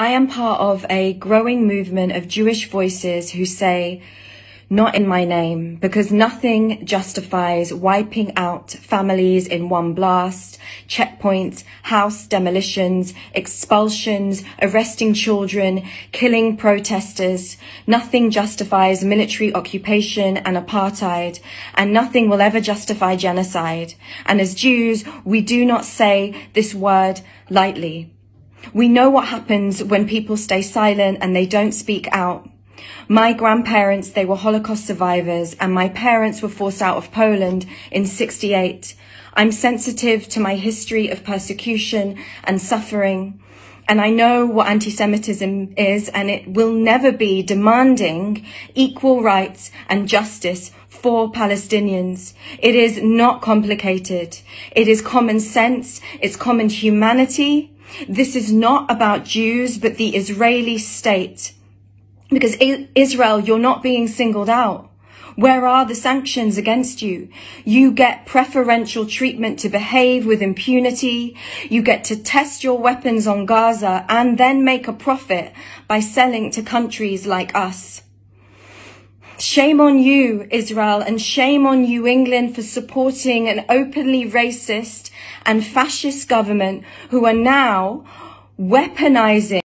I am part of a growing movement of Jewish voices who say, not in my name, because nothing justifies wiping out families in one blast, checkpoints, house demolitions, expulsions, arresting children, killing protesters. Nothing justifies military occupation and apartheid, and nothing will ever justify genocide. And as Jews, we do not say this word lightly. We know what happens when people stay silent and they don't speak out. My grandparents, they were Holocaust survivors and my parents were forced out of Poland in 68. I'm sensitive to my history of persecution and suffering. And I know what anti-Semitism is and it will never be demanding equal rights and justice for Palestinians. It is not complicated. It is common sense. It's common humanity. This is not about Jews, but the Israeli state. Because Israel, you're not being singled out. Where are the sanctions against you? You get preferential treatment to behave with impunity. You get to test your weapons on Gaza and then make a profit by selling to countries like us. Shame on you, Israel, and shame on you, England, for supporting an openly racist and fascist government who are now weaponizing